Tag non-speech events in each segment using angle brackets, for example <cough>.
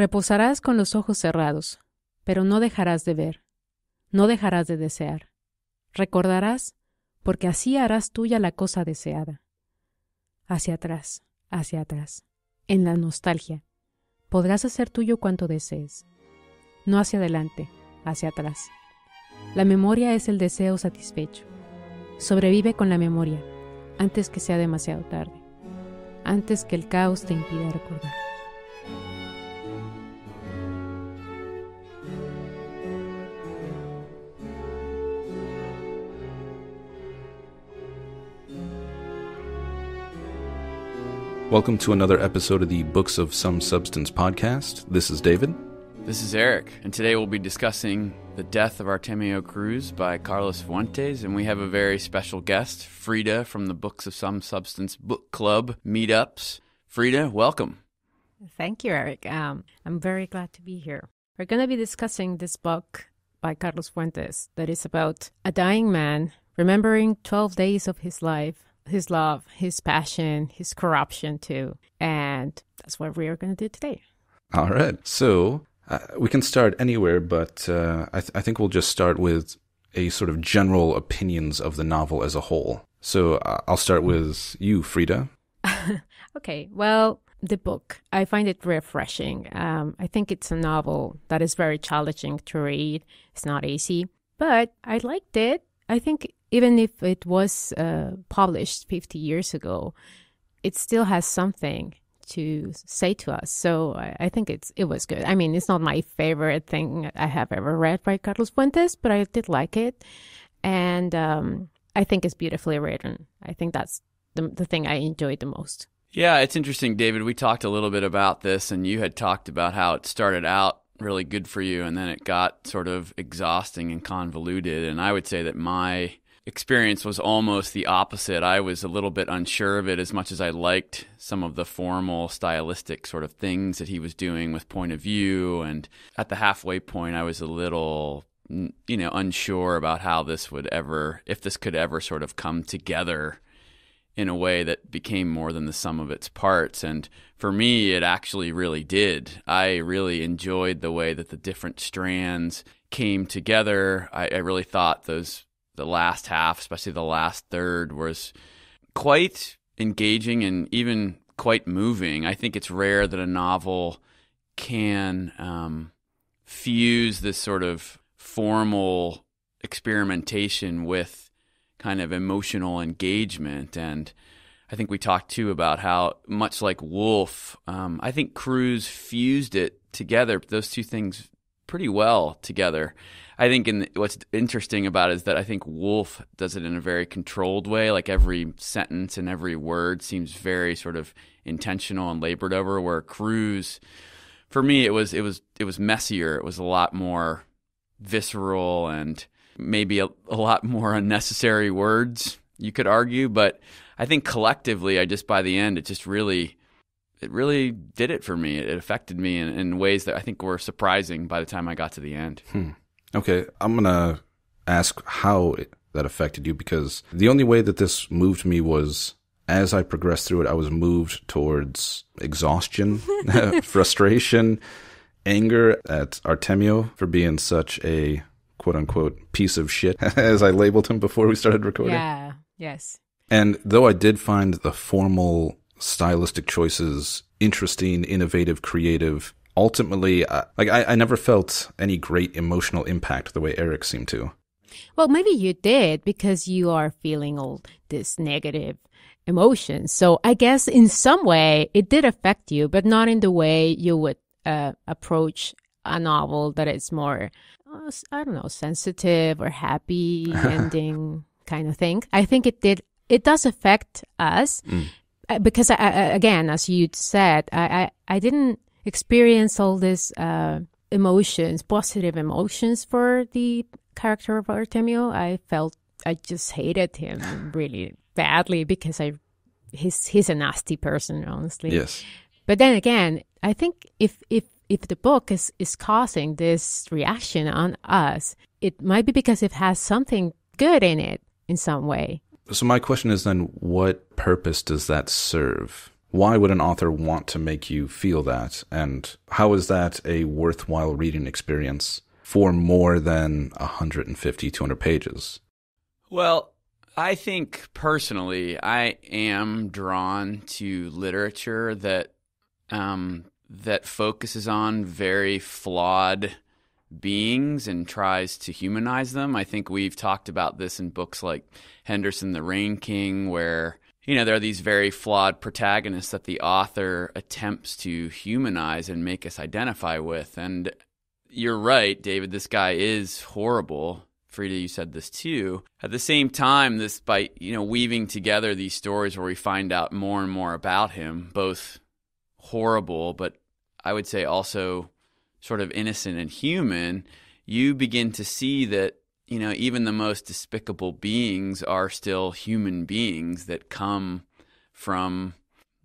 Reposarás con los ojos cerrados, pero no dejarás de ver, no dejarás de desear. Recordarás, porque así harás tuya la cosa deseada. Hacia atrás, hacia atrás, en la nostalgia, podrás hacer tuyo cuanto desees. No hacia adelante, hacia atrás. La memoria es el deseo satisfecho. Sobrevive con la memoria, antes que sea demasiado tarde, antes que el caos te impida recordar. Welcome to another episode of the Books of Some Substance podcast. This is David. This is Eric, and today we'll be discussing The Death of Artemio Cruz by Carlos Fuentes, and we have a very special guest, Frida from the Books of Some Substance Book Club meetups. Frida, welcome. Thank you, Eric. Um, I'm very glad to be here. We're going to be discussing this book by Carlos Fuentes that is about a dying man remembering 12 days of his life his love, his passion, his corruption too. And that's what we are going to do today. All right. So uh, we can start anywhere, but uh, I, th- I, think we'll just start with a sort of general opinions of the novel as a whole. So uh, I'll start with you, Frida. <laughs> okay. Well, the book, I find it refreshing. Um, I think it's a novel that is very challenging to read. It's not easy, but I liked it. I think even if it was uh, published 50 years ago, it still has something to say to us. So I, I, think it's it was good. I mean, it's not my favorite thing I have ever read by Carlos Fuentes, but I did like it, and um, I think it's beautifully written. I think that's the the thing I enjoyed the most. Yeah, it's interesting, David. We talked a little bit about this, and you had talked about how it started out really good for you, and then it got sort of exhausting and convoluted. And I would say that my experience was almost the opposite. I was a little bit unsure of it as much as I liked some of the formal stylistic sort of things that he was doing with point of view. And at the halfway point, I was a little, you know, unsure about how this would ever, if this could ever sort of come together in a way that became more than the sum of its parts. And for me, it actually really did. I really enjoyed the way that the different strands came together. I, I really thought those the last half, especially the last third, was quite engaging and even quite moving. I think it's rare that a novel can um, fuse this sort of formal experimentation with kind of emotional engagement. And I think we talked too about how, much like Woolf, um, I think Cruz fused it together, those two things pretty well together. I think in the, what's interesting about it is that I think Woolf does it in a very controlled way. Like every sentence and every word seems very sort of intentional and labored over. Where Cruz, for me, it was it was it was messier. It was a lot more visceral and maybe a, a lot more unnecessary words. You could argue, but I think collectively, I just by the end, it just really it really did it for me. It affected me in, in, ways that I think were surprising by the time I got to the end. Hmm. Okay, I'm gonna ask how it, that affected you because the only way that this moved me was as I progressed through it, I was moved towards exhaustion, <laughs> frustration, anger at Artemio for being such a quote unquote piece of shit, <laughs> as I labeled him before we started recording. Yeah, yes. And though I did find the formal stylistic choices interesting, innovative, creative, ultimately, uh, like I, I never felt any great emotional impact the way Eric seemed to. Well, maybe you did because you are feeling all this negative emotions. So I guess in some way it did affect you, but not in the way you would uh, approach a novel that is more, uh, I don't know, sensitive or happy <laughs> ending kind of thing. I think it did. It does affect us mm. because I, I, again, as you said, I, I, I didn't experience all these uh, emotions, positive emotions for the character of Artemio, I felt I just hated him really badly because I he's he's a nasty person, honestly. Yes. But then again, I think if if if the book is is causing this reaction on us, it might be because it has something good in it in some way. So my question is then, what purpose does that serve? Why would an author want to make you feel that? And how is that a worthwhile reading experience for more than 150, 200 pages? Well, I think personally, I am drawn to literature that um, that focuses on very flawed beings and tries to humanize them. I think we've talked about this in books like Henderson the Rain King, where you know there are these very flawed protagonists that the author attempts to humanize and make us identify with. And you're right, David. This guy is horrible. Frida, you said this too. At the same time, this by you know weaving together these stories where we find out more and more about him, both horrible, but I would say also sort of innocent and human, you begin to see that you know even the most despicable beings are still human beings that come from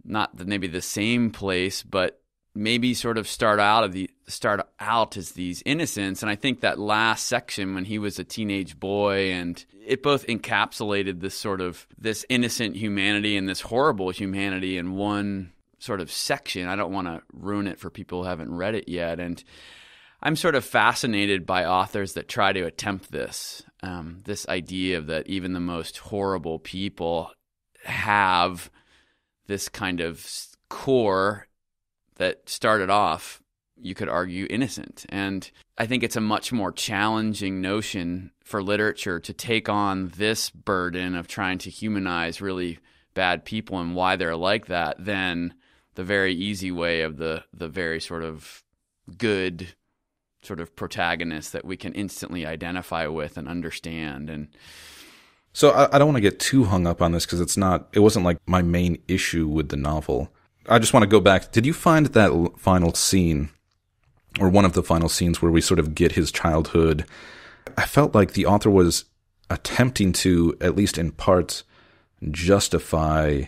not the, maybe the same place, but maybe sort of start out of the start out as these innocents and i think that last section when he was a teenage boy and it both encapsulated this sort of this innocent humanity and this horrible humanity in one sort of section. I don't want to ruin it for people who haven't read it yet. And I'm sort of fascinated by authors that try to attempt this um, this idea of that even the most horrible people have this kind of core that started off, you could argue, innocent. And I think it's a much more challenging notion for literature to take on this burden of trying to humanize really bad people and why they're like that than the very easy way of the the very sort of good sort of protagonist that we can instantly identify with and understand. And so I, I don't want to get too hung up on this because it's not it wasn't like my main issue with the novel. I just want to go back did you find that final scene or one of the final scenes where we sort of get his childhood? I felt like the author was attempting to at least in part justify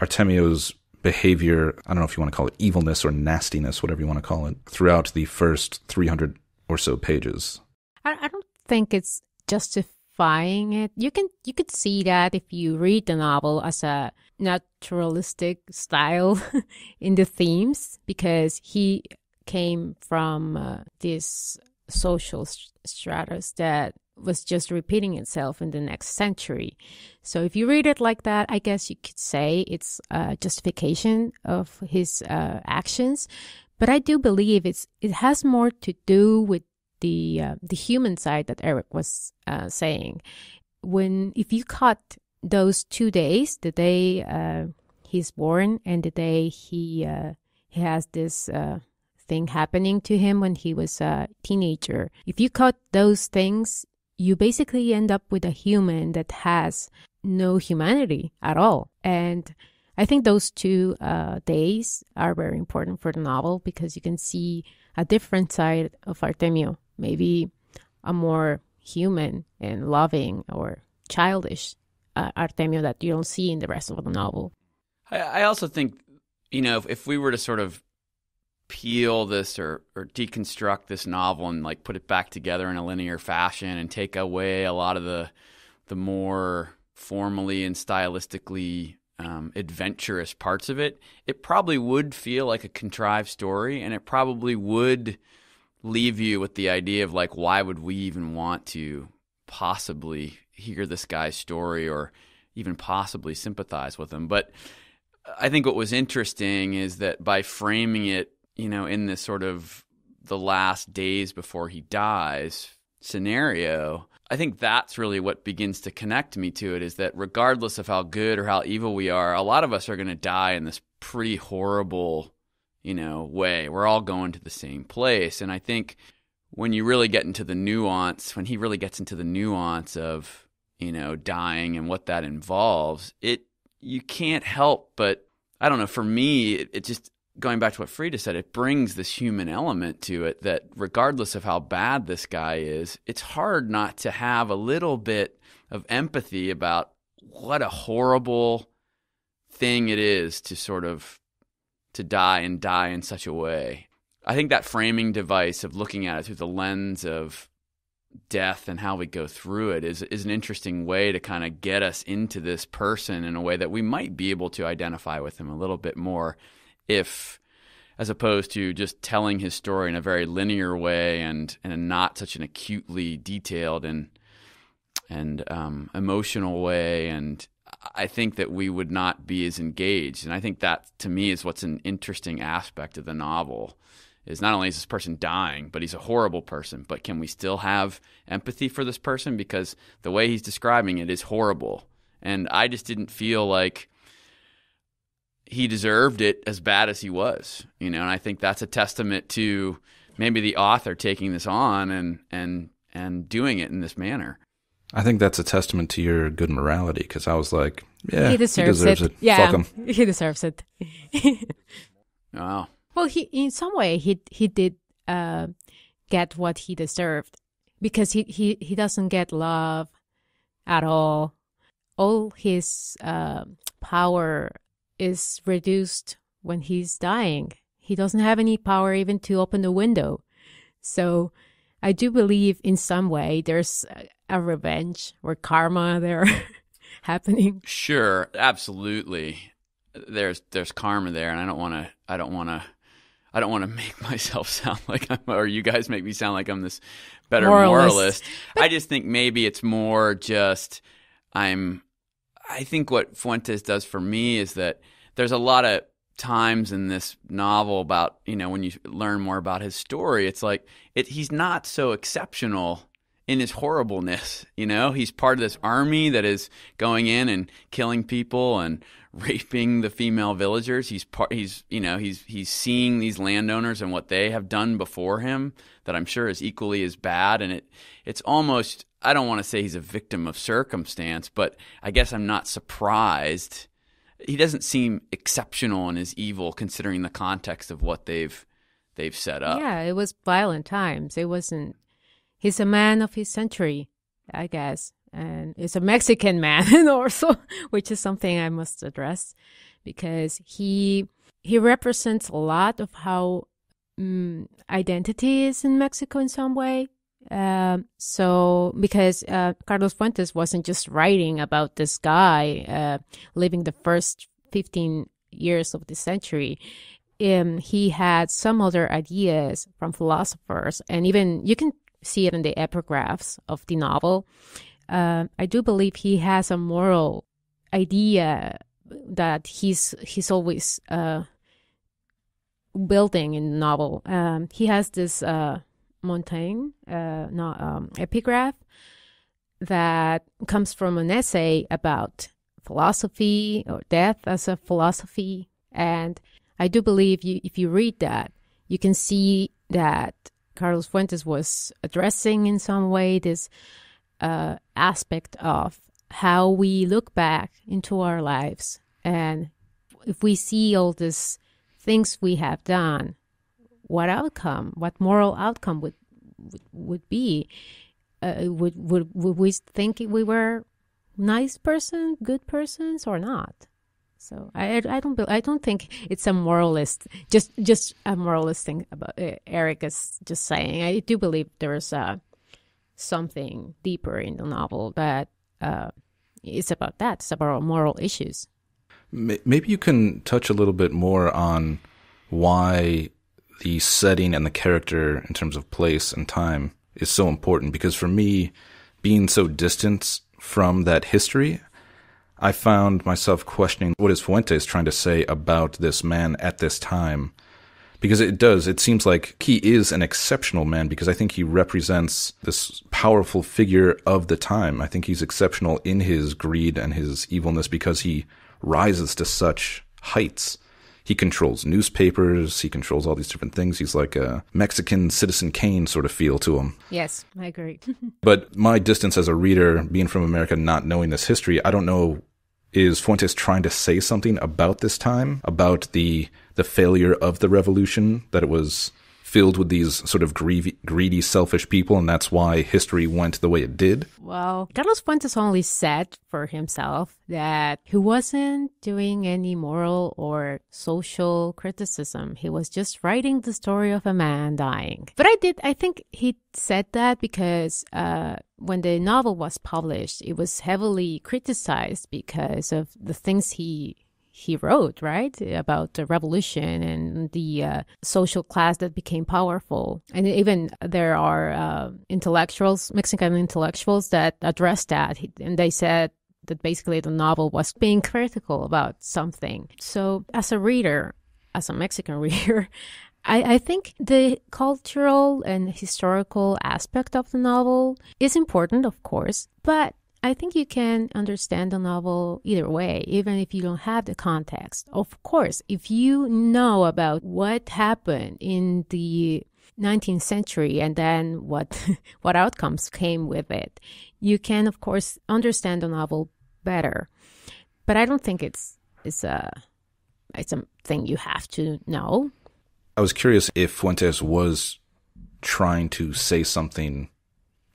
artemio's behavior. I don't know if you want to call it evilness or nastiness, whatever you want to call it, throughout the first 300 or so pages. I, don't think it's justifying it. You can you could see that if you read the novel as a naturalistic style <laughs> in the themes, because he came from uh, this social stratus that was just repeating itself in the next century. So if you read it like that, I guess you could say it's a justification of his uh, actions. But I do believe it's it has more to do with the uh, the human side that Eric was uh, saying. When if you cut those two days, the day uh, he's born and the day he uh, he has this uh, thing happening to him when he was a teenager. If you cut those things, you basically end up with a human that has no humanity at all. And I think those two uh, days are very important for the novel because you can see a different side of Artemio, maybe a more human and loving or childish uh, Artemio that you don't see in the rest of the novel. I, also think, you know, if, if we were to sort of peel this or, or deconstruct this novel and like put it back together in a linear fashion and take away a lot of the the more formally and stylistically um, adventurous parts of it, it probably would feel like a contrived story, and it probably would leave you with the idea of like, why would we even want to possibly hear this guy's story or even possibly sympathize with him? But I think what was interesting is that by framing it you know, in this sort of the last days before he dies scenario, I think that's really what begins to connect me to it is that regardless of how good or how evil we are, a lot of us are going to die in this pretty horrible, you know, way. We're all going to the same place. And I think when you really get into the nuance, when he really gets into the nuance of, you know, dying and what that involves, it you can't help but I don't know, for me, it, it just going back to what Frida said, it brings this human element to it that regardless of how bad this guy is, it's hard not to have a little bit of empathy about what a horrible thing it is to sort of to die and die in such a way. I think that framing device of looking at it through the lens of death and how we go through it is is an interesting way to kind of get us into this person in a way that we might be able to identify with him a little bit more if as opposed to just telling his story in a very linear way and and not such an acutely detailed and and um, emotional way and I think that we would not be as engaged and I think that to me is what's an interesting aspect of the novel is not only is this person dying, but he's a horrible person. But can we still have empathy for this person? Because the way he's describing it is horrible. And I just didn't feel like he deserved it as bad as he was, you know, and I think that's a testament to maybe the author taking this on and, and, and doing it in this manner. I think that's a testament to your good morality because I was like, yeah, he deserves, <laughs> he deserves it. it. Yeah, Fuck him. he deserves <laughs> it. Wow. Well, he in some way he he did uh, get what he deserved because he he he doesn't get love at all. All his uh, power is reduced when he's dying. He doesn't have any power even to open the window. So I do believe in some way there's a, revenge or karma there <laughs> happening. Sure, absolutely. There's there's karma there, and I don't want to. I don't want to. I don't want to <laughs> make myself sound like I'm, or you guys make me sound like I'm this better Moralist. moralist. I just think maybe it's more just I'm. I think what Fuentes does for me is that there's a lot of times in this novel about you know when you learn more about his story, it's like it, he's not so exceptional in his horribleness. You know, he's part of this army that is going in and killing people and <laughs> raping the female villagers. He's part. He's you know he's he's seeing these landowners and what they have done before him that I'm sure is equally as bad. And it it's almost I don't want to say he's a victim of circumstance, but I guess I'm not surprised. He doesn't seem exceptional in his evil considering the context of what they've they've set up. Yeah, it was violent times. It wasn't. He's a man of his century, I guess, and he's a Mexican man <laughs> also, which is something I must address, because he he represents a lot of how um, identity is in Mexico in some way. Um, so because uh, Carlos Fuentes wasn't just writing about this guy uh, living the first fifteen years of the century, um, he had some other ideas from philosophers, and even you can see it in the epigraphs of the novel. Uh, I do believe he has a moral idea that he's he's always uh, building in the novel. Um, he has this uh, Montaigne uh, no, um, epigraph that comes from an essay about philosophy or death as a philosophy, and I do believe you, if you read that, you can see that Carlos Fuentes was addressing in some way this uh, aspect of how we look back into our lives. And if we see all these things we have done, what outcome, what moral outcome would would, would be? Uh, would, would would we think we were nice person, good persons, or not? So I, I don't I don't think it's a moralist just just a moralist thing about uh, Eric is just saying. I do believe there's uh, something deeper in the novel that uh, it's about that. It's about moral issues. Maybe you can touch a little bit more on why the setting and the character in terms of place and time is so important. Because for me, being so distant from that history, I found myself questioning what is Fuentes trying to say about this man at this time. Because it does, it seems like he is an exceptional man because I think he represents this powerful figure of the time. I think he's exceptional in his greed and his evilness because he rises to such heights. He controls newspapers, he controls all these different things. He's like a Mexican Citizen Kane sort of feel to him. Yes, I agree. <laughs> But my distance as a reader, being from America, not knowing this history, I don't know is Fuentes trying to say something about this time, about the the failure of the revolution, that it was filled with these sort of greedy, greedy, selfish people, and that's why history went the way it did? Well, Carlos Fuentes only said for himself that he wasn't doing any moral or social criticism. He was just writing the story of a man dying. But I did, I think he said that because uh, when the novel was published, it was heavily criticized because of the things he he wrote, right, about the revolution and the uh, social class that became powerful. And even there are uh, intellectuals, Mexican intellectuals, that addressed that. And they said that basically the novel was being critical about something. So, as a reader, as a Mexican <laughs> reader, I, I think the cultural and historical aspect of the novel is important, of course, but I think you can understand the novel either way, even if you don't have the context. Of course, if you know about what happened in the 19th century and then what <laughs> what outcomes came with it, you can of course understand the novel better. But I don't think it's it's a it's a thing you have to know. I was curious if Fuentes was trying to say something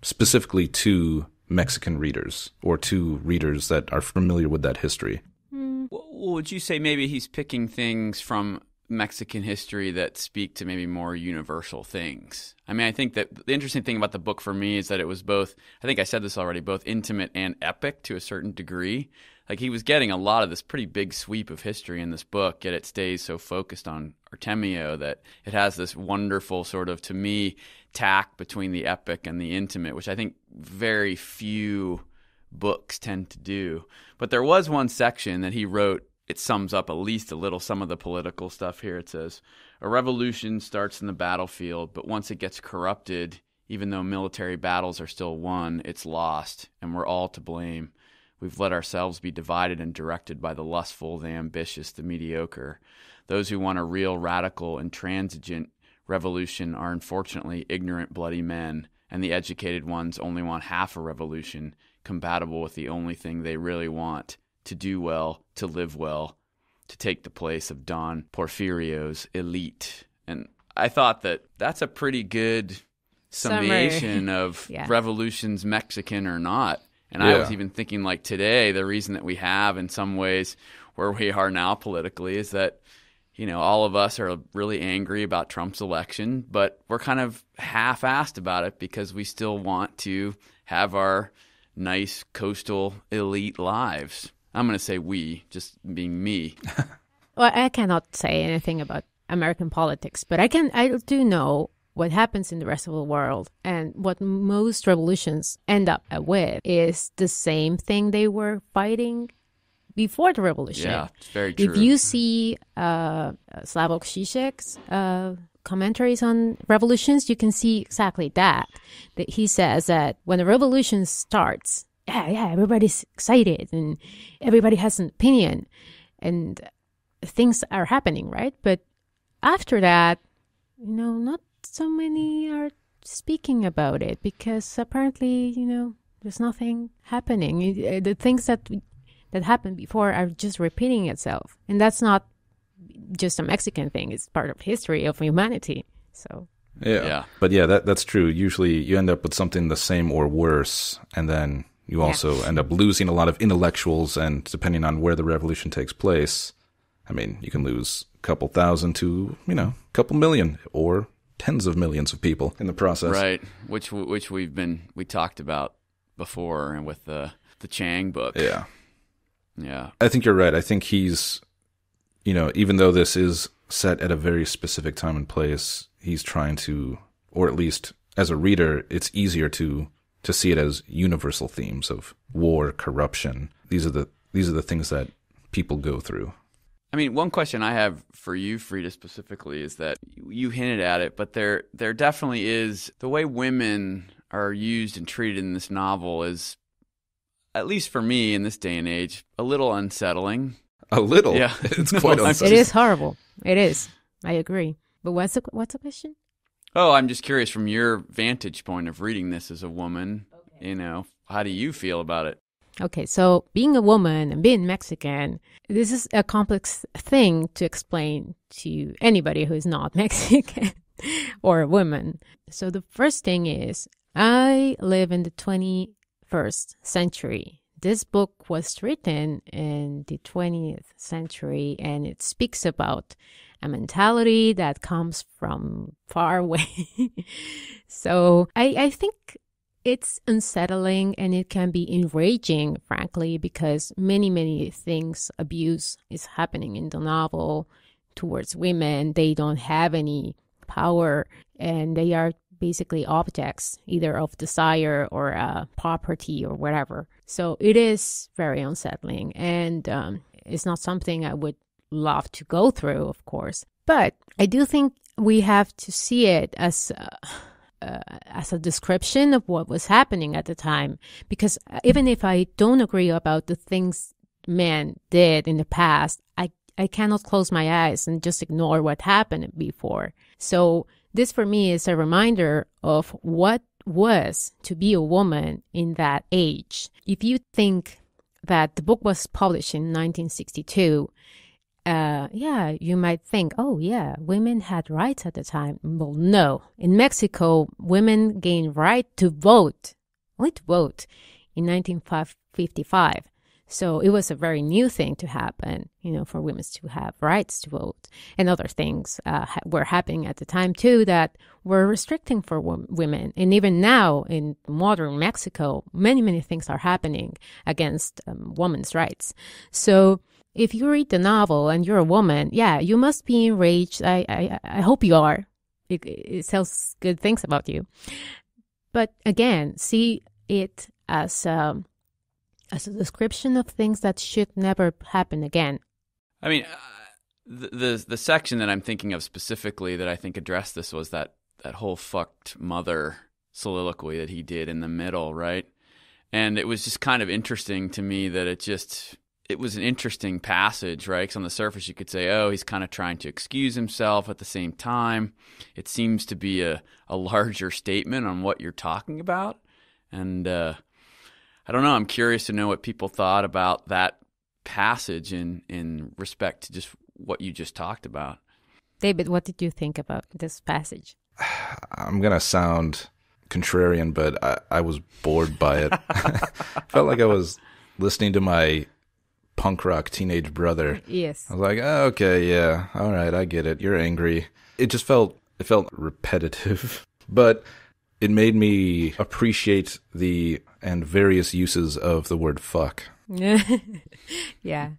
specifically to Mexican readers or to readers that are familiar with that history. Hmm. Would you say maybe he's picking things from Mexican history that speak to maybe more universal things? I mean, I think that the interesting thing about the book for me is that it was both, I think I said this already, both intimate and epic to a certain degree. Like he was getting a lot of this pretty big sweep of history in this book, yet it stays so focused on Artemio that it has this wonderful sort of, to me, tack between the epic and the intimate, which I think very few books tend to do. But there was one section that he wrote. It sums up at least a little some of the political stuff here. It says, A revolution starts in the battlefield, but once it gets corrupted, even though military battles are still won, it's lost, and we're all to blame. We've let ourselves be divided and directed by the lustful, the ambitious, the mediocre. Those who want a real, radical, and intransigent revolution are unfortunately ignorant, bloody men, and the educated ones only want half a revolution, compatible with the only thing they really want to do well, to live well, to take the place of Don Porfirio's elite. And I thought that that's a pretty good summation Summary. of <laughs> Yeah. revolutions, Mexican or not. And I was even thinking, like today, the reason that we have, in some ways, where we are now politically, is that you know all of us are really angry about Trump's election, but we're kind of half-assed about it because we still want to have our nice coastal elite lives. I'm going to say we, just being me. <laughs> Well, I cannot say anything about American politics, but I can. I do know what happens in the rest of the world, and what most revolutions end up with is the same thing they were fighting before the revolution. Yeah, it's very true. If you see uh, Slavoj Žižek's uh, commentaries on revolutions, you can see exactly that. That he says that when a revolution starts, yeah, yeah, everybody's excited and everybody has an opinion, and things are happening, right? But after that, you know, not so many are speaking about it because apparently, you know, there's nothing happening. The things that that happened before are just repeating itself, and that's not just a Mexican thing. It's part of history of humanity. So Yeah. Yeah. But yeah, that that's true. Usually you end up with something the same or worse, and then you Yeah. also end up losing a lot of intellectuals and depending on where the revolution takes place, I mean, you can lose a couple thousand to, you know, a couple million or tens of millions of people in the process. right? Which which we've been we talked about before, and with the the Chang book. Yeah. Yeah. I think you're right. I think he's, you know, even though this is set at a very specific time and place, he's trying to, or at least as a reader, it's easier to to see it as universal themes of war, corruption. These are the these are the things that people go through. I mean, one question I have for you, Frida, specifically, is that you hinted at it, but there there definitely is the way women are used and treated in this novel is, at least for me in this day and age, a little unsettling. A little. Yeah. <laughs> It's <laughs> quite I'm unsettling. It is horrible. It is. I agree. But what's the what's the question? Oh, I'm just curious from your vantage point of reading this as a woman, you know, how do you feel about it? Okay, so being a woman and being Mexican, this is a complex thing to explain to anybody who is not <laughs> Mexican or a woman. So the first thing is I live in the 21st century. This book was written in the 20th century and it speaks about a mentality that comes from far away. <laughs> so I, I think it's unsettling and it can be enraging, frankly, because many, many things, abuse is happening in the novel towards women. They don't have any power and they are basically objects, either of desire or uh, property or whatever. So it is very unsettling and um, it's not something I would love to go through, of course. But I do think we have to see it as. Uh, uh, as a description of what was happening at the time. Because even if I don't agree about the things men did in the past, I, I cannot close my eyes and just ignore what happened before. So this for me is a reminder of what was to be a woman in that age. If you think that the book was published in 1962 uh, yeah, you might think, oh, yeah, women had rights at the time. Well, no. In Mexico, women gained right to vote, only to vote, in 1955. So it was a very new thing to happen, you know, for women to have rights to vote. And other things uh, were happening at the time, too, that were restricting for women. And even now in modern Mexico, many, many things are happening against um, women's rights. So if you read the novel and you're a woman, yeah, you must be enraged. I, I, I hope you are. It, it tells good things about you. But again, see it as um, as a description of things that should never happen again. I mean, uh, the, the the section that I'm thinking of specifically that I think addressed this was that that whole fucked mother soliloquy that he did in the middle, right? And it was just kind of interesting to me that it just it was an interesting passage, right? Because on the surface, you could say, oh, he's kind of trying to excuse himself. At the same time, it seems to be a, a <laughs> larger statement on what you're talking about. And uh, I don't know. I'm curious to know what people thought about that passage in, in respect to just what you just talked about. David, what did you think about this passage? <sighs> I'm going to sound contrarian, but I, I was bored by it. <laughs> felt like I was listening to my punk rock teenage brother. Yes. I was like, oh, okay, yeah, all right, I get it. You're angry. It just felt it felt repetitive, <laughs> but it made me appreciate the and various uses of the word fuck. <laughs> yeah.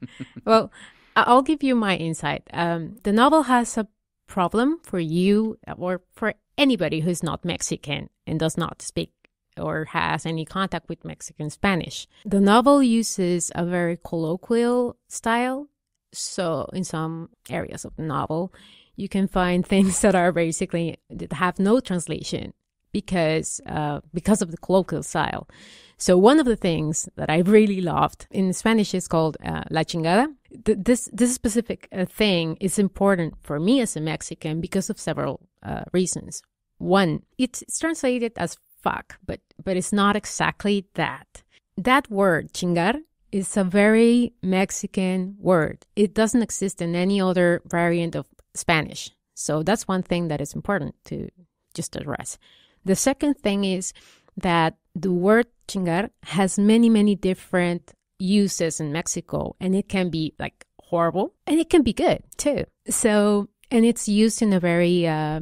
well, I'll give you my insight. Um, the novel has a problem for you or for anybody who's not Mexican and does not speak or has any contact with Mexican Spanish. The novel uses a very colloquial style. So, in some areas of the novel, you can find <laughs> things that are basically that have no translation because uh, because of the colloquial style. So one of the things that I really loved in Spanish is called uh, la chingada. Th- this this specific uh, thing is important for me as a Mexican because of several uh, reasons. One, it's, it's translated as fuck, but but it's not exactly that. That word chingar is a very Mexican word. It doesn't exist in any other variant of Spanish. So that's one thing that is important to just address. The second thing is that the word chingar has many, many different uses in Mexico, and it can be like horrible and it can be good too. So, and it's used in a very uh,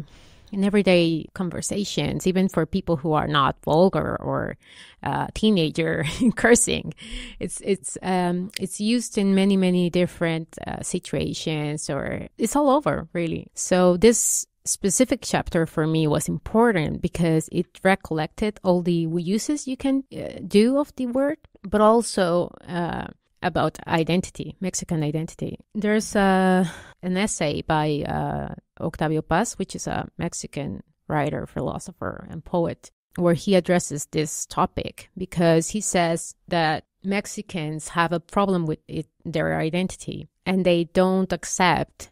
in everyday conversations, even for people who are not vulgar or uh, teenager <laughs> cursing. It's it's um, it's used in many many different uh, situations, or it's all over really. So this specific chapter for me was important because it recollected all the uses you can uh, do of the word, but also uh, about identity, Mexican identity. There's a, an essay by uh, Octavio Paz, which is a Mexican writer, philosopher, and poet, where he addresses this topic because he says that Mexicans have a problem with it, their identity and they don't accept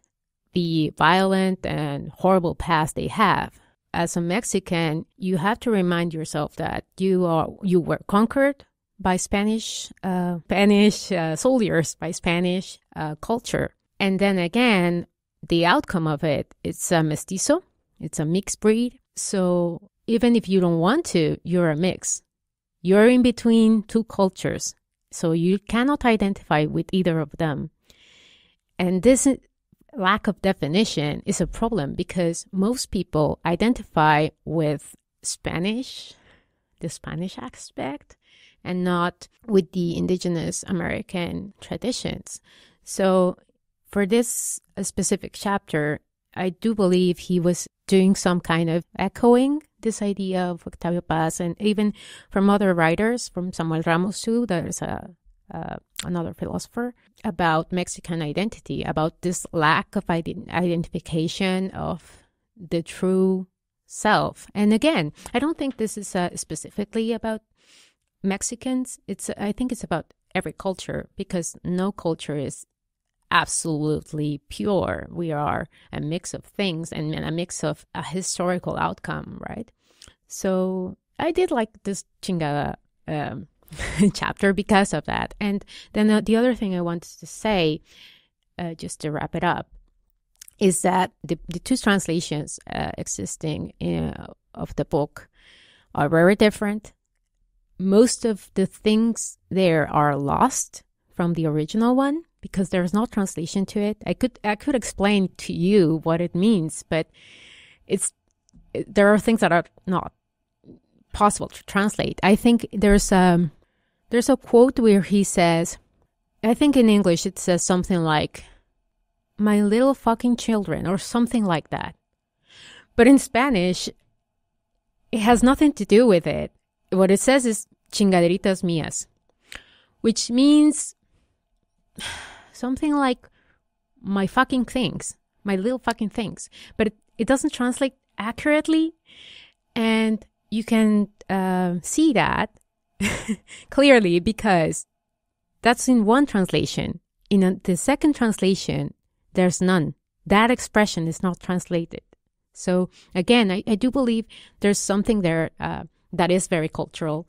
the violent and horrible past they have. As a Mexican, you have to remind yourself that you are you were conquered by Spanish, uh, Spanish uh, soldiers, by Spanish uh, culture. And then again, the outcome of it, it's a mestizo, it's a mixed breed. So even if you don't want to, you're a mix. You're in between two cultures. So you cannot identify with either of them. And this lack of definition is a problem because most people identify with Spanish, the Spanish aspect, and not with the indigenous American traditions. So for this specific chapter, I do believe he was doing some kind of echoing this idea of Octavio Paz and even from other writers, from Samuel Ramos too, there's a, uh, another philosopher about Mexican identity, about this lack of ident- identification of the true self. And again, I don't think this is uh, specifically about Mexicans. It's I think it's about every culture because no culture is absolutely pure. We are a mix of things and a mix of a historical outcome, right? So I did like this chingada um, <laughs> chapter because of that. And then the, the, other thing I wanted to say, uh, just to wrap it up, is that the, the two translations uh, existing in, uh, of the book are very different. Most of the things there are lost from the original one because there's no translation to it. I could I could explain to you what it means, but it's there are things that are not possible to translate. I think there's um there's a quote where he says, I think in English it says something like my little fucking children or something like that. But in Spanish, it has nothing to do with it. What it says is chingaderitas mías, which means <sighs> something like my fucking things, my little fucking things. But it, it doesn't translate accurately. And you can uh, see that <laughs> clearly because that's in one translation. In a, the second translation, there's none. That expression is not translated. So again, I, I do believe there's something there uh, that is very cultural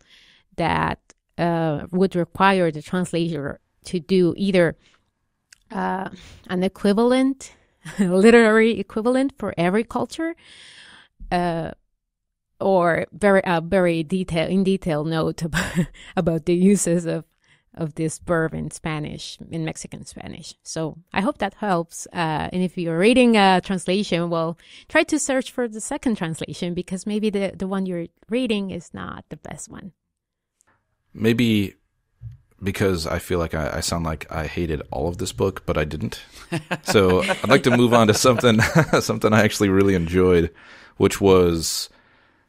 that uh, would require the translator to do either uh, an equivalent, <laughs> literary equivalent for every culture, uh, or very very detail in detail note about, <laughs> about the uses of of this verb in Spanish, in Mexican Spanish. So I hope that helps. Uh, and if you're reading a translation, well, try to search for the second translation because maybe the, the one you're reading is not the best one. Maybe because I feel like I, I sound like I hated all of this book, but I didn't. so I'd like to move on to something, <laughs> something I actually really enjoyed, which was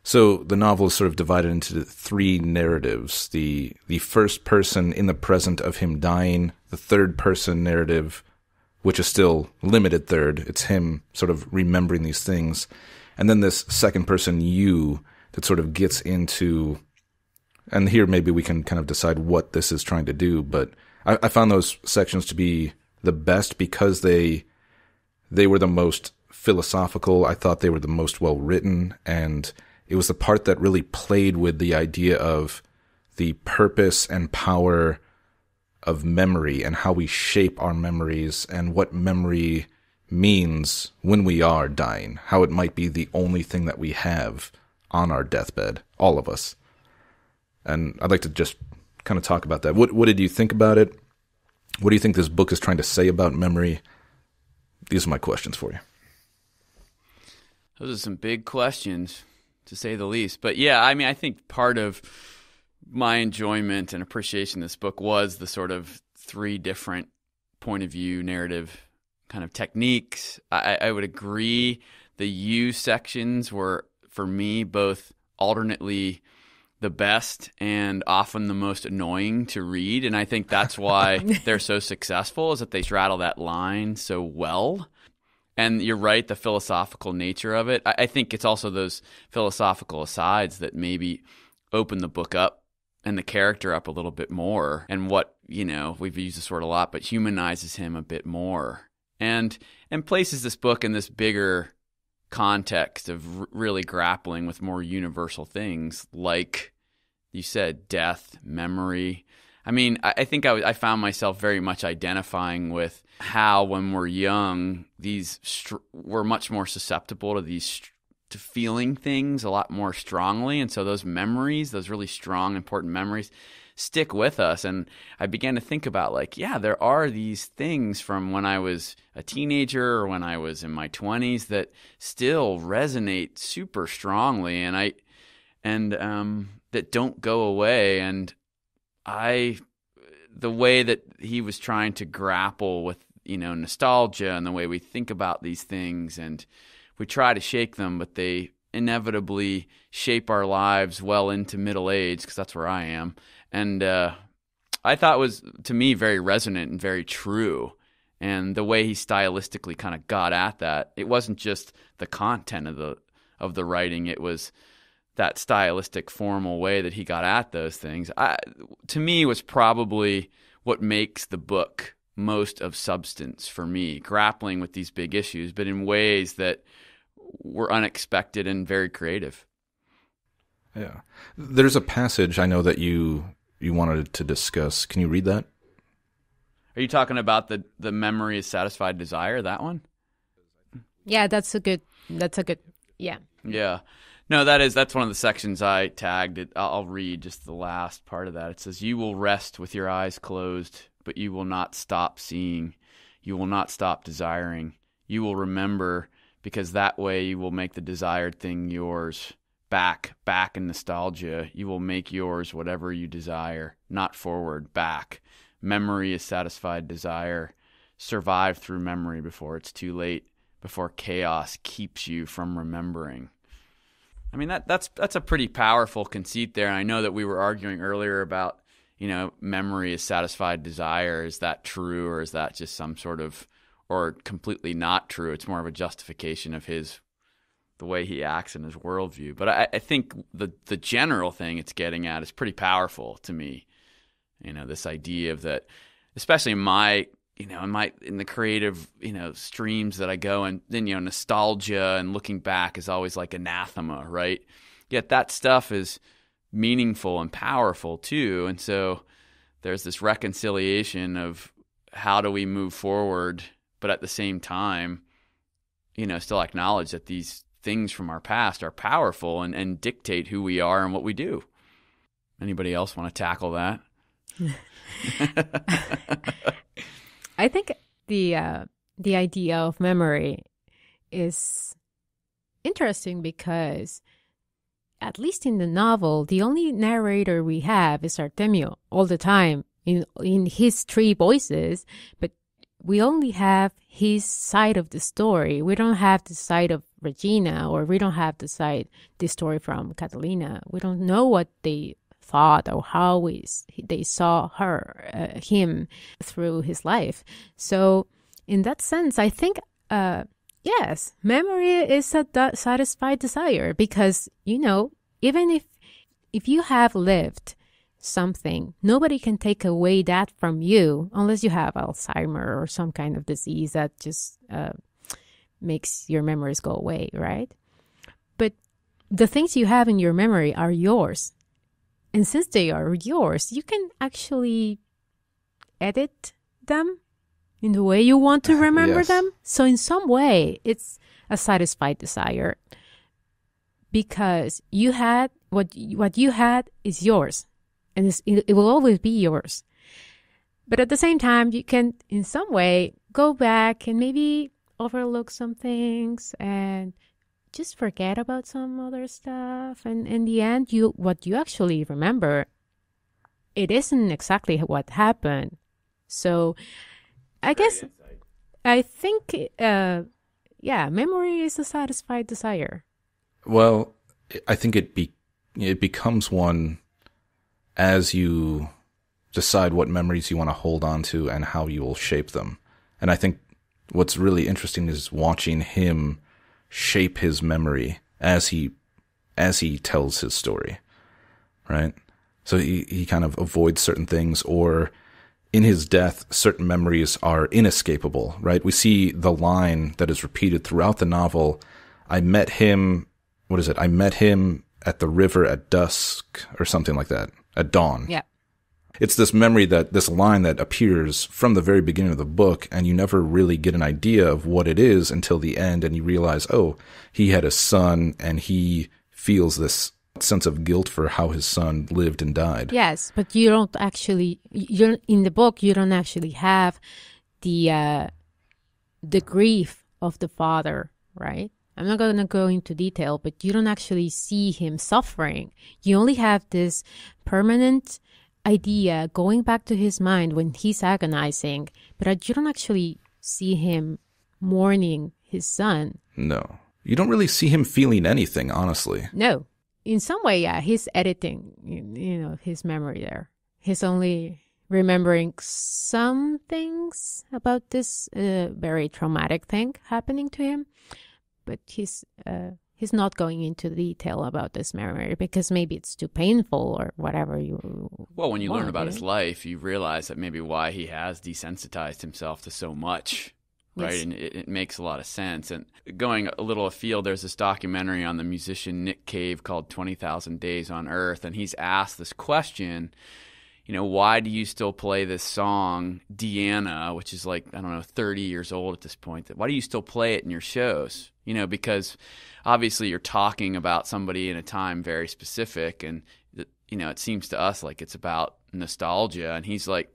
so the novel is sort of divided into three narratives: the the first person in the present of him dying, the third person narrative, which is still limited third. It's him sort of remembering these things, and then this second person you that sort of gets into. And here maybe we can kind of decide what this is trying to do, but I, I found those sections to be the best because they they were the most philosophical. I thought they were the most well written and it was the part that really played with the idea of the purpose and power of memory and how we shape our memories and what memory means when we are dying, how it might be the only thing that we have on our deathbed, all of us. And I'd like to just kind of talk about that. What what did you think about it? What do you think this book is trying to say about memory? These are my questions for you. Those are some big questions to say the least. But yeah, I mean, I think part of my enjoyment and appreciation of this book was the sort of three different point of view narrative kind of techniques. I, I would agree the you sections were for me both alternately the best and often the most annoying to read and i think that's why <laughs> they're so successful is that they straddle that line so well and you're right, the philosophical nature of it. I, I think it's also those philosophical asides that maybe open the book up and the character up a little bit more and what you know we've used this word a lot but humanizes him a bit more and and places this book in this bigger context of r- really grappling with more universal things like you said death, memory. I mean, I, I think I, I, found myself very much identifying with how, when we're young, these str- we're much more susceptible to these to feeling things a lot more strongly, and so those memories, those really strong, important memories, stick with us. And I began to think about like, yeah, there are these things from when I was a teenager or when I was in my 20s that still resonate super strongly. And I and um that don't go away. And I the way that he was trying to grapple with, you know, nostalgia and the way we think about these things and we try to shake them but they inevitably shape our lives well into middle age because that's where I am and uh, I thought was to me very resonant and very true. And the way he stylistically kind of got at that, it wasn't just the content of the of the writing; it was that stylistic, formal way that he got at those things. I, to me, was probably what makes the book most of substance for me, grappling with these big issues, but in ways that were unexpected and very creative. Yeah. There's a passage I know that you you wanted to discuss. Can you read that? Are you talking about the the memory is satisfied desire? That one? Yeah, that's a good. That's a good. Yeah. Yeah. No, that is that's one of the sections I tagged. It. I'll read just the last part of that. It says, "You will rest with your eyes closed, but you will not stop seeing. You will not stop desiring. You will remember." Because that way you will make the desired thing yours back, back in nostalgia. You will make yours whatever you desire, not forward, back. Memory is satisfied desire. Survive through memory before it's too late, before chaos keeps you from remembering. I mean that that's that's a pretty powerful conceit there. And I know that we were arguing earlier about, you know, memory is satisfied desire. Is that true or is that just some sort of or completely not true? It's more of a justification of his the way he acts in his worldview. But I, I, think the the general thing it's getting at is pretty powerful to me. You know, this idea of that, especially my you know in my in the creative you know streams that I go and then you know nostalgia and looking back is always like anathema, right? Yet that stuff is meaningful and powerful too, and so there's this reconciliation of how do we move forward, but at the same time, you know, still acknowledge that these things from our past are powerful and, and dictate who we are and what we do. Anybody else want to tackle that? <laughs> <laughs> <laughs> I think the uh, the idea of memory is interesting because at least in the novel, the only narrator we have is Artemio all the time in in his three voices, but we only have his side of the story. We don't have the side of Regina, or we don't have the side the story from Catalina. We don't know what they thought or how we, they saw her, uh, him through his life. So, in that sense, I think, uh, yes, memory is a satisfied desire because you know, even if if you have lived something. Nobody can take away that from you unless you have Alzheimer or some kind of disease that just uh, makes your memories go away, right? But the things you have in your memory are yours. And since they are yours, you can actually edit them in the way you want to <laughs> remember yes. them. So in some way, it's a satisfied desire because you had what what you had is yours and it will always be yours. But at the same time, you can, in some way, go back and maybe overlook some things and just forget about some other stuff. And in the end, you what you actually remember, it isn't exactly what happened. So, I guess I think, uh, yeah, memory is a satisfied desire. Well, I think it be it becomes one as you decide what memories you want to hold on to and how you will shape them. And I think what's really interesting is watching him shape his memory as he as he tells his story. Right? So he, he kind of avoids certain things or in his death, certain memories are inescapable, right? We see the line that is repeated throughout the novel. I met him, what is it? I met him at the river at dusk or something like that at dawn. Yeah. It's this memory that this line that appears from the very beginning of the book, and you never really get an idea of what it is until the end, and you realize, oh, he had a son, and he feels this sense of guilt for how his son lived and died. Yes, but you don't actually. You're in the book. You don't actually have the uh, the grief of the father, right? I'm not going to go into detail, but you don't actually see him suffering. You only have this permanent idea going back to his mind when he's agonizing, but you don't actually see him mourning his son. No. You don't really see him feeling anything, honestly. No. In some way, yeah, he's editing, you know, his memory there. He's only remembering some things about this uh, very traumatic thing happening to him, but he's uh, he's not going into detail about this memory because maybe it's too painful or whatever you. Well, when you want, learn about you his life, you realize that maybe why he has desensitized himself to so much. Right, Yes. and it, it makes a lot of sense. And going a little afield, there's this documentary on the musician Nick Cave called "Twenty Thousand Days on Earth," and he's asked this question. You know, why do you still play this song, Deanna, which is like I don't know, 30 years old at this point? Why do you still play it in your shows? You know, because obviously you're talking about somebody in a time very specific, and you know, it seems to us like it's about nostalgia. And he's like,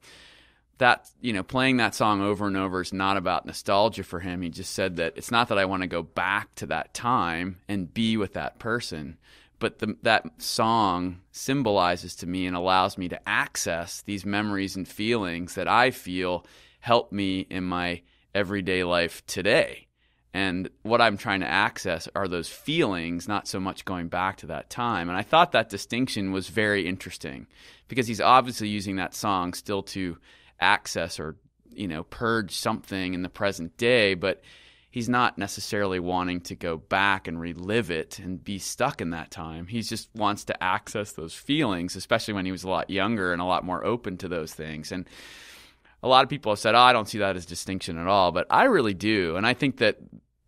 that you know playing that song over and over is not about nostalgia for him he just said that it's not that i want to go back to that time and be with that person but the, that song symbolizes to me and allows me to access these memories and feelings that i feel help me in my everyday life today. And what i'm trying to access are those feelings not so much going back to that time. And i thought that distinction was very interesting because he's obviously using that song still to access or you know purge something in the present day. But he's not necessarily wanting to go back and relive it and be stuck in that time. He just wants to access those feelings especially when he was a lot younger and a lot more open to those things. And a lot of people have said oh, i don't see that as distinction at all. But i really do. And i think that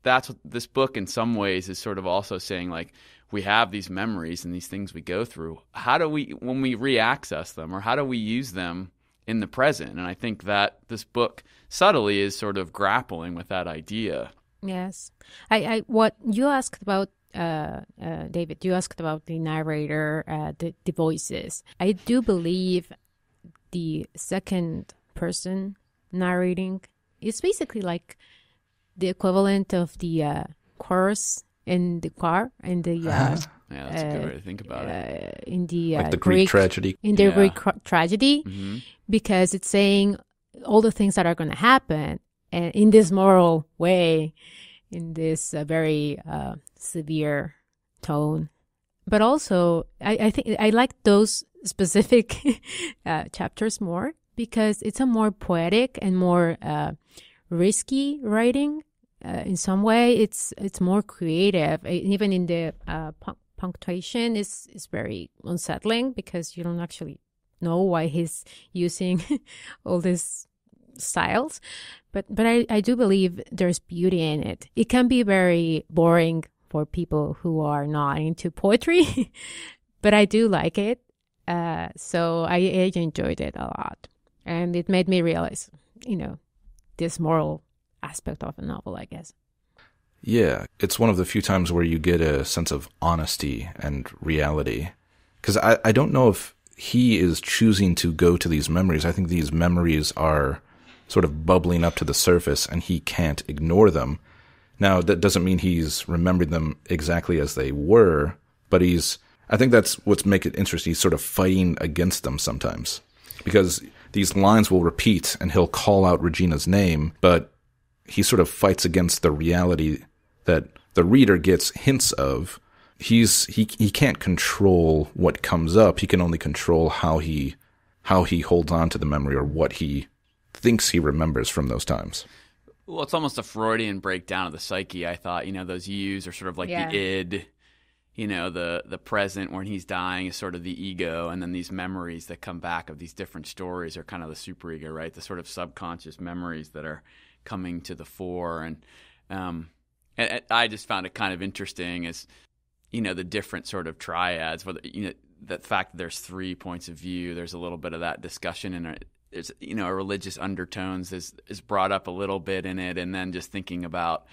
that's what this book in some ways is sort of also saying like we have these memories and these things we go through. How do we when we re-access them or how do we use them in the present. And I think that this book subtly is sort of grappling with that idea. Yes, I, I what you asked about, uh, uh, David. You asked about the narrator, uh, the the voices. I do believe the second person narrating is basically like the equivalent of the uh, chorus in the car in the uh, <laughs> Yeah, that's a good Uh, way to think about it. uh, in the, uh, Like the Greek, tragedy. in the Yeah. Greek cra- tragedy hmm because it's saying all the things that are going to happen and in this moral way, in this uh, very uh, severe tone. But also, I, I think I like those specific <laughs> uh, chapters more because it's a more poetic and more uh, risky writing. Uh, in some way, it's it's more creative. Even in the uh, punc- punctuation, is is very unsettling because you don't actually know why he's using <laughs> all these styles. But but I, I do believe there's beauty in it. It can be very boring for people who are not into poetry <laughs> but i do like it. Uh, so I, I enjoyed it a lot. And it made me realize you know this moral aspect of a novel i guess Yeah, it's one of the few times where you get a sense of honesty and reality. Because I, I don't know if he is choosing to go to these memories. I think these memories are sort of bubbling up to the surface and he can't ignore them. Now, that doesn't mean he's remembering them exactly as they were, but he's, I think that's what's make it interesting. He's sort of fighting against them sometimes because these lines will repeat and he'll call out Regina's name, but he sort of fights against the reality that the reader gets hints of. He's he he can't control what comes up. He can only control how he how he holds on to the memory or what he thinks he remembers from those times. Well, it's almost a Freudian breakdown of the psyche. I thought, you know, those yous are sort of like Yeah. the id. You know, the the present when he's dying is sort of the ego, and then these memories that come back of these different stories are kind of the superego, right? The sort of subconscious memories that are coming to the fore, and um, and, I just found it kind of interesting as you know the different sort of triads. Whether you know the fact that there's three points of view, there's a little bit of that discussion and there's you know a religious undertones is is brought up a little bit in it, and then just thinking about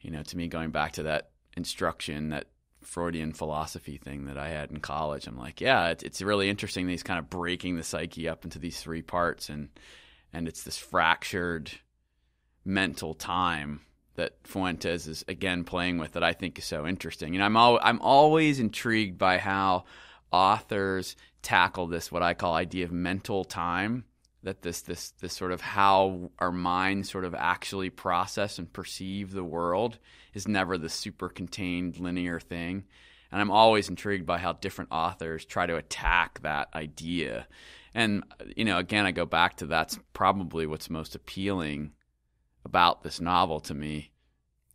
you know to me going back to that instruction that Freudian philosophy thing that I had in college. I'm like, yeah, it's, it's really interesting. He's kind of breaking the psyche up into these three parts, and and it's this fractured mental time that Fuentes is again playing with that I think is so interesting. And I'm al- I'm always intrigued by how authors tackle this what I call idea of mental time that this this this sort of how our minds sort of actually process and perceive the world is never the super contained linear thing. And i'm always intrigued by how different authors try to attack that idea. And you know again i go back to that's probably what's most appealing about this novel to me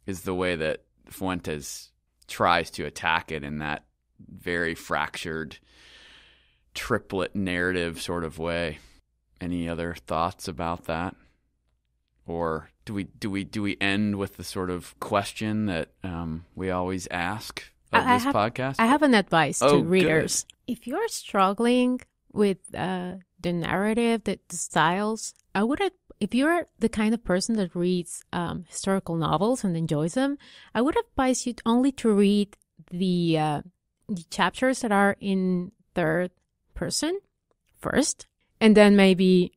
is the way that fuentes tries to attack it in that very fractured triplet narrative sort of way any other thoughts about that? Or do we do we do we end with the sort of question that um, we always ask of I this have, podcast? I have an advice Oh, to good. readers. If you're struggling with uh, the narrative, the, the styles, I would. If you're the kind of person that reads um, historical novels and enjoys them, I would advise you only to read the uh, the chapters that are in third person first, and then maybe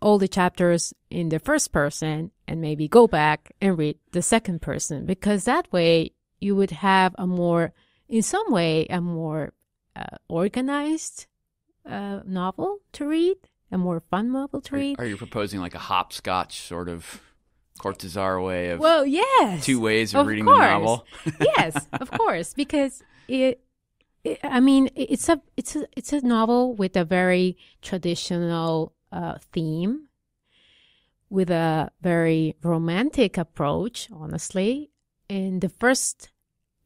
all the chapters in the first person, and maybe go back and read the second person because that way you would have a more, in some way, a more uh, organized uh, novel to read, a more fun novel to are, read. are you proposing like a hopscotch sort of Cortazar way of well, yes, two ways of, of reading course. the novel? <laughs> yes, of course, because it, it. I mean, it's a it's a it's a novel with a very traditional uh, theme, with a very romantic approach. Honestly, in the first,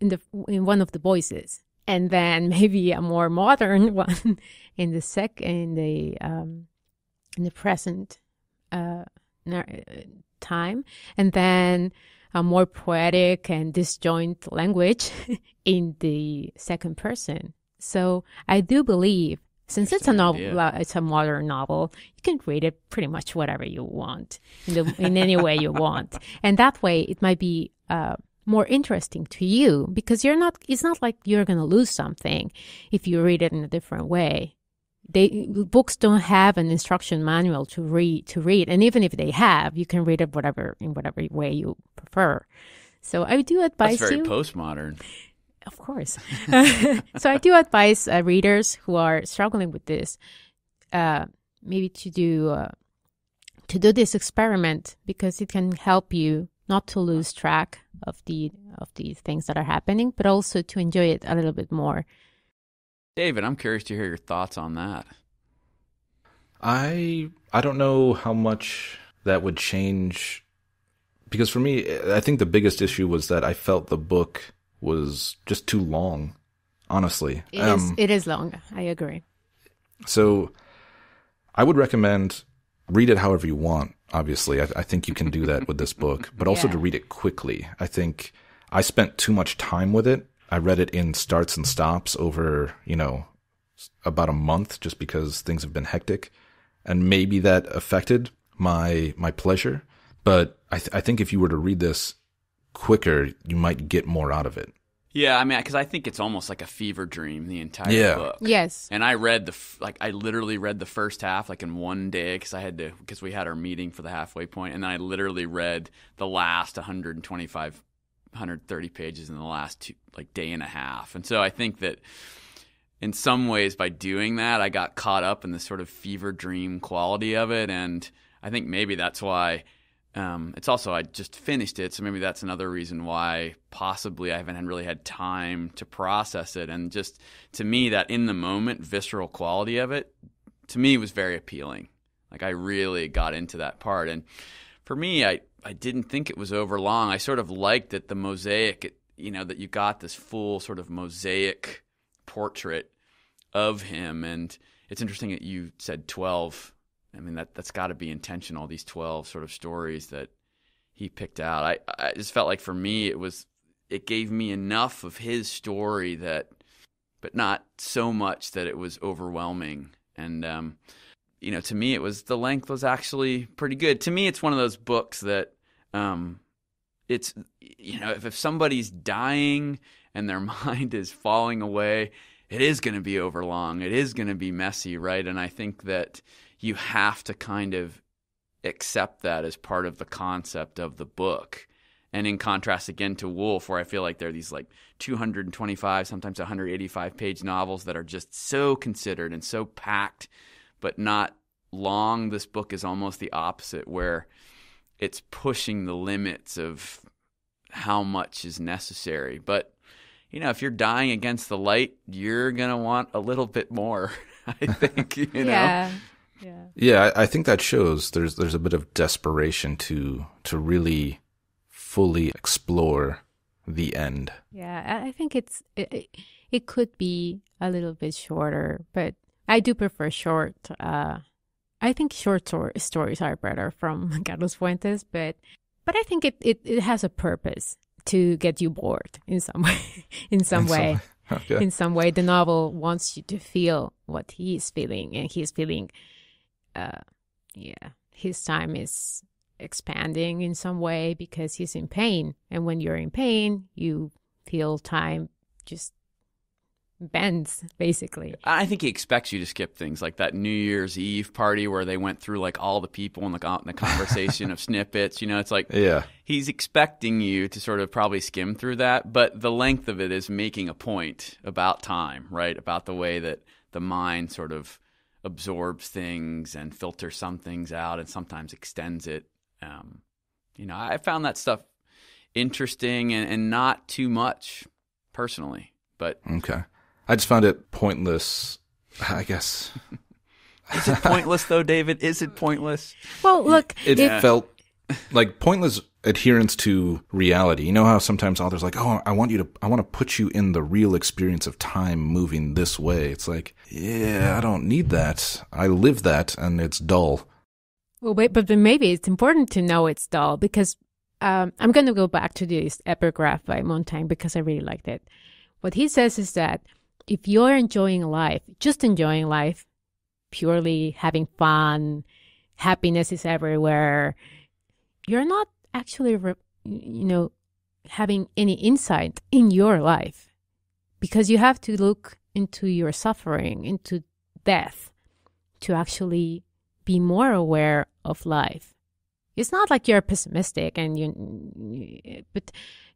in the in one of the voices, and then <laughs> maybe a more modern <laughs> one in the sec in the um in the present uh, uh, time, and then a more poetic and disjoint language <laughs> in the second person. So I do believe, since it's a novel, idea. uh, it's a modern novel, you can read it pretty much whatever you want in, the, in any way you want, <laughs> and that way it might be uh, more interesting to you because you're not. It's not like you're going to lose something if you read it in a different way they books don't have an instruction manual to read to read. And even if they have you can read it whatever in whatever way you prefer. So i do advise That's very you postmodern. of course. <laughs> So i do advise uh, readers who are struggling with this uh, maybe to do uh, to do this experiment because it can help you not to lose track of the of the things that are happening but also to enjoy it a little bit more David, I'm curious to hear your thoughts on that. I I don't know how much that would change because for me I think the biggest issue was that I felt the book was just too long honestly It is. Um, it is long i agree so I would recommend read it however you want obviously I, I think you can do that with this book but also Yeah. to read it quickly I think I spent too much time with it I read it in starts and stops over you know about a month just because things have been hectic and maybe that affected my my pleasure but I, th- I think if you were to read this quicker you might get more out of it Yeah, I mean, because I think it's almost like a fever dream, the entire Yeah. book. yes And I read the f- like I literally read the first half like in one day because I had to because we had our meeting for the halfway point, and then I literally read the last 125, 130 pages in the last two like day and a half. And so I think that in some ways by doing that, I got caught up in the sort of fever dream quality of it, and I think maybe that's why. Um, it's also I just finished it, so maybe that's another reason why possibly I haven't really had time to process it. And just to me, that in the moment visceral quality of it, to me was very appealing. Like I really got into that part, and for me, I I didn't think it was over long. I sort of liked that the mosaic, you know, that you got this full sort of mosaic portrait of him, and it's interesting that you said twelve I mean that that's got to be intentional. These twelve sort of stories that he picked out. I I just felt like for me it was it gave me enough of his story that but not so much that it was overwhelming. And um, you know, to me, it was the length was actually pretty good. To me, it's one of those books that um, it's you know, if, if somebody's dying and their <laughs> mind is falling away, it is going to be overlong. It is going to be messy, right? And I think that you have to kind of accept that as part of the concept of the book. And in contrast again to Woolf, where I feel like there are these like 225, sometimes 185 page novels that are just so considered and so packed, but not long. This book is almost the opposite, where it's pushing the limits of how much is necessary. But you know, if you're dying against the light, you're gonna want a little bit more. <laughs> I think you <laughs> know. Yeah. Yeah. Yeah, I, I think that shows there's there's a bit of desperation to to really fully explore the end. Yeah, I I think it's it, it- it could be a little bit shorter, but I do prefer short. Uh, I think short stor- stories are better from <laughs> Carlos Fuentes, but but I think it, it, it has a purpose to get you bored in some way. <laughs> in some In some way, <laughs> Okay. in some way, the novel wants you to feel what he is feeling, and he's feeling. Uh, yeah, his time is expanding in some way because he's in pain, and when you're in pain, you feel time just bends basically. I think he expects you to skip things like that New Year's Eve party where they went through like all the people in the, in the conversation of <laughs> snippets. You know, it's like Yeah. he's expecting you to sort of probably skim through that, but the length of it is making a point about time, right? About the way that the mind sort of absorbs things and filters some things out and sometimes extends it. Um, you know, I found that stuff interesting and, and not too much personally, but Okay. I just found it pointless. I guess <laughs> is it pointless though, David? Is it pointless? Well, look, it if- felt like pointless adherence to reality. You know how sometimes authors are like, "Oh, I want you to, I want to put you in the real experience of time moving this way." It's like, yeah, I don't need that. I live that, and it's dull. Well, wait, but maybe it's important to know it's dull because um, I'm going to go back to this epigraph by Montaigne because I really liked it. What he says is that if you're enjoying life, just enjoying life, purely having fun, happiness is everywhere, you're not actually, you know, having any insight in your life because you have to look into your suffering, into death to actually be more aware of life. It's not like you're pessimistic and you, but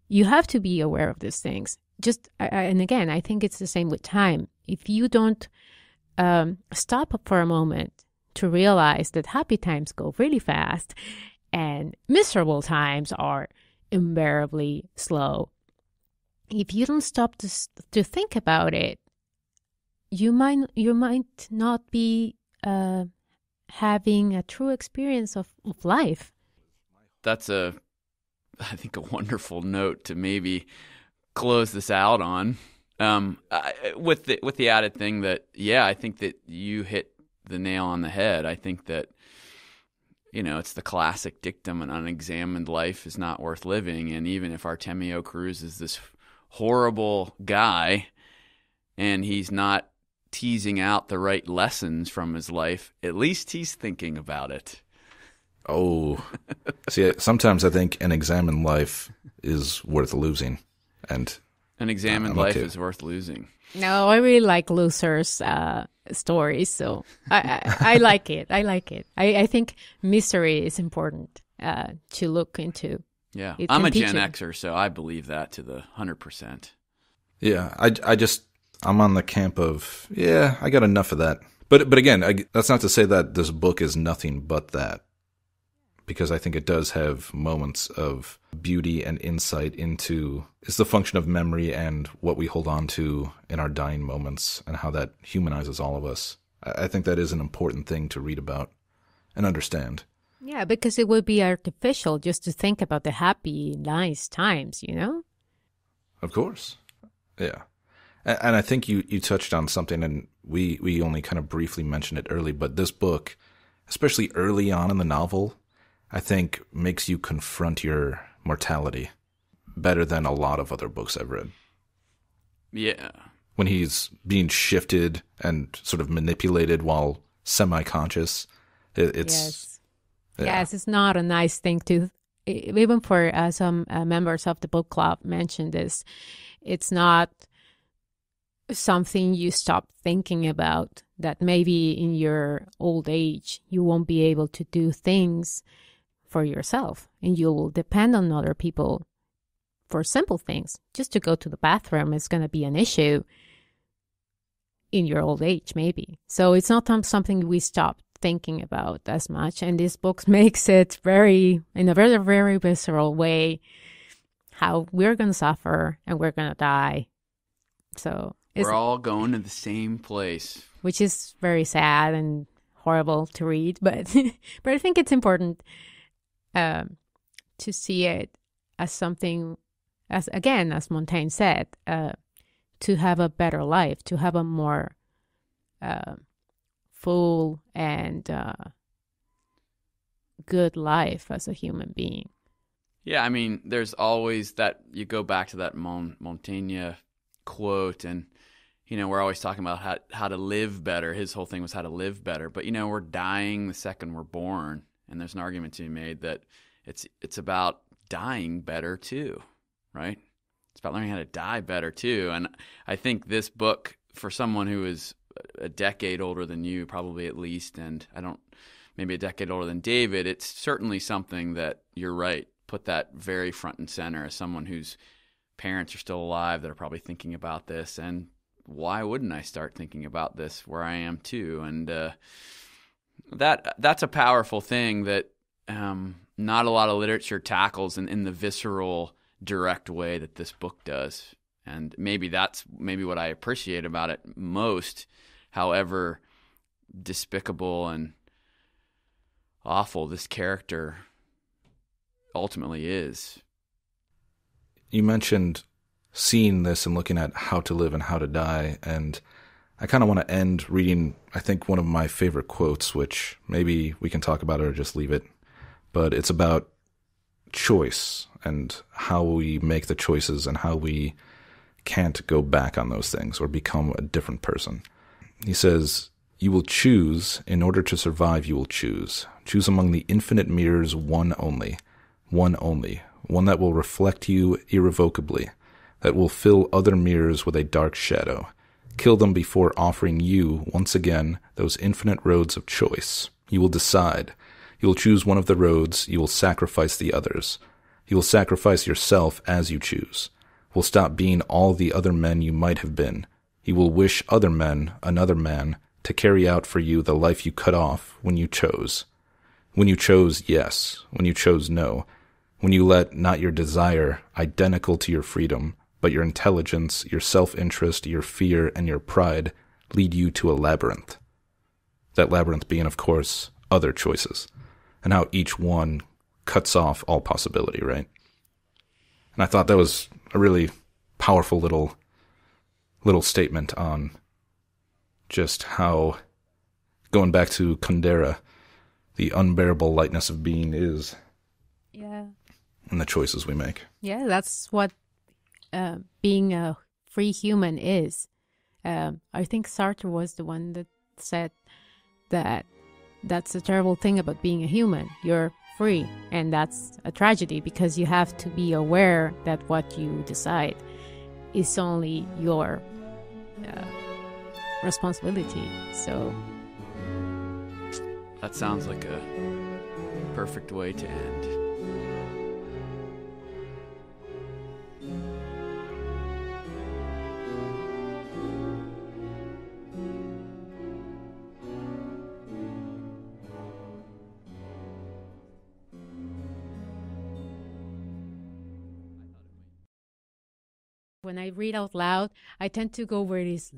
you have to be aware of these things. Just and again, I think it's the same with time. If you don't um, stop for a moment to realize that happy times go really fast and miserable times are invariably slow, if you don't stop to to think about it, you might you might not be uh, having a true experience of, of life. that's a I think a wonderful note to maybe close this out on. Um, I, with the with the added thing that yeah, I think that you hit the nail on the head. I think that you know it's the classic dictum: an unexamined life is not worth living. And even if Artemio Cruz is this horrible guy, and he's not teasing out the right lessons from his life, at least he's thinking about it. Oh, see, sometimes I think an examined life is worth losing, and An examined I'm life okay. is worth losing. No, I really like losers' uh, stories, so I, I, I like it. I like it. I, I think mystery is important uh, to look into. Yeah, It I'm a Gen. Xer, so I believe that to the hundred percent. yeah, I, I just I'm on the camp of yeah, I got enough of that. But but again, I, that's not to say that this book is nothing but that, because I think it does have moments of beauty and insight into is the function of memory and what we hold on to in our dying moments and how that humanizes all of us. I, think that is an important thing to read about and understand. Yeah, because it would be artificial just to think about the happy, nice times, you know? Of course. Yeah. And, and I think you, you touched on something and we, we only kind of briefly mentioned it early, but this book, especially early on in the novel, I think makes you confront your mortality better than a lot of other books I've read. Yeah, when he's being shifted and sort of manipulated while semi-conscious. It, it's yes. yeah. Yes, it's not a nice thing to, even for uh, some uh, members of the book club mentioned this. It's not something you stop thinking about that maybe in your old age you won't be able to do things for yourself and you will depend on other people for simple things. Just to go to the bathroom is going to be an issue in your old age, maybe. So it's not something we stop thinking about as much. And this book <laughs> makes it very, in a very, very visceral way, how we're going to suffer and we're going to die. So it's, We're all going to the same place. which is very sad and horrible to read, but <laughs> but I think it's important um, to see it as something, as again, as Montaigne said, uh, to have a better life, to have a more uh, full and uh, good life as a human being. Yeah, I mean, there's always that. You go back to that Mon- Montaigne quote, and you know, we're always talking about how how to live better. His whole thing was how to live better, but you know, we're dying the second we're born, and there's an argument to be made that it's it's about dying better too, right? It's about learning how to die better too, and I think this book for someone who is a decade older than you, probably at least, and I don't maybe a decade older than David, it's certainly something that you're right. Put that very front and center as someone whose parents are still alive that are probably thinking about this. And why wouldn't I start thinking about this where I am too? And uh, that that's a powerful thing that um, not a lot of literature tackles in, in the visceral, direct way that this book does. And maybe that's maybe what I appreciate about it most. However despicable and awful this character ultimately is. you mentioned seeing this and looking at how to live and how to die and i kind of want to end reading i think one of my favorite quotes which maybe we can talk about it or just leave it but it's about choice and how we make the choices and how we can't go back on those things or become a different person. He says you will choose. In order to survive you will choose. Choose among the infinite mirrors one only one only, one that will reflect you irrevocably, that will fill other mirrors with a dark shadow. Kill them before offering you, once again, those infinite roads of choice. You will decide. You will choose one of the roads, you will sacrifice the others. You will sacrifice yourself as you choose. Will stop being all the other men you might have been. You will wish other men, another man, to carry out for you the life you cut off when you chose. When you chose yes, when you chose no, when you let not your desire, identical to your freedom, but your intelligence, your self interest, your fear, and your pride lead you to a labyrinth. That labyrinth being, of course, other choices, and how each one cuts off all possibility, right? And I thought that was a really powerful little little statement on just how going back to Kundera, the unbearable lightness of being is Yeah. and the choices we make. Yeah, that's what uh, being a free human is. Um, I think Sartre was the one that said that that's the terrible thing about being a human. You're free, and that's a tragedy because you have to be aware that what you decide is only your uh, responsibility. So, That sounds like a perfect way to end. When I read out loud, I tend to go where it is